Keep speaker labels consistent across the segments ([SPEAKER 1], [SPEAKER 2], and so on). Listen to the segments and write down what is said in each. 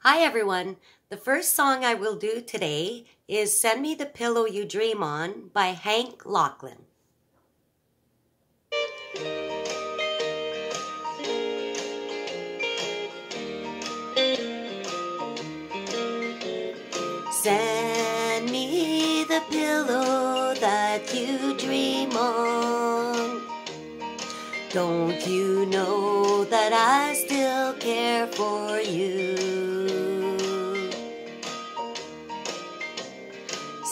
[SPEAKER 1] Hi everyone. The first song I will do today is Send Me the Pillow You Dream On by Hank Locklin. Send me the pillow that you dream on. Don't you know that I still care for you?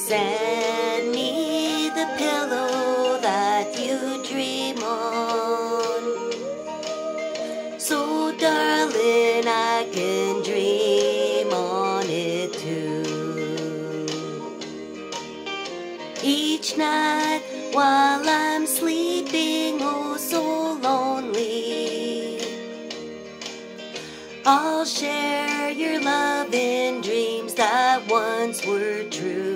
[SPEAKER 1] Send me the pillow that you dream on. So, darling, I can dream on it too. Each night while I'm sleeping, oh, so lonely. I'll share your love in dreams that once were true.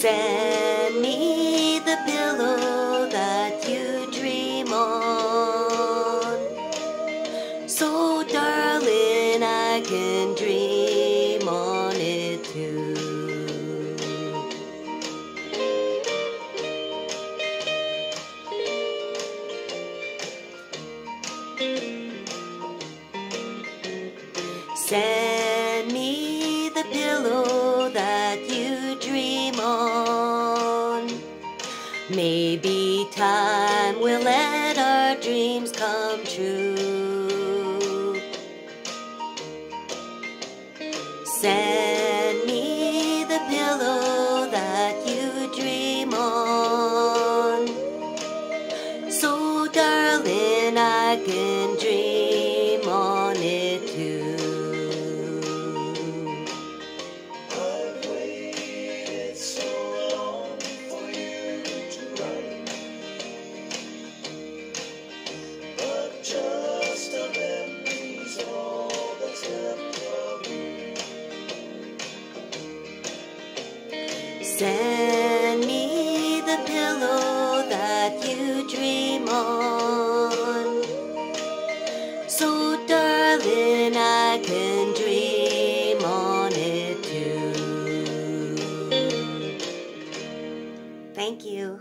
[SPEAKER 1] Send me the pillow that you dream on. So, darling, I can dream on it too. Send me the pillow that you Maybe time will let our dreams come true. Send me the pillow that you dream on. So, darling, I can dream Send me the pillow that you dream on. So, darling, I can dream on it too. Thank you.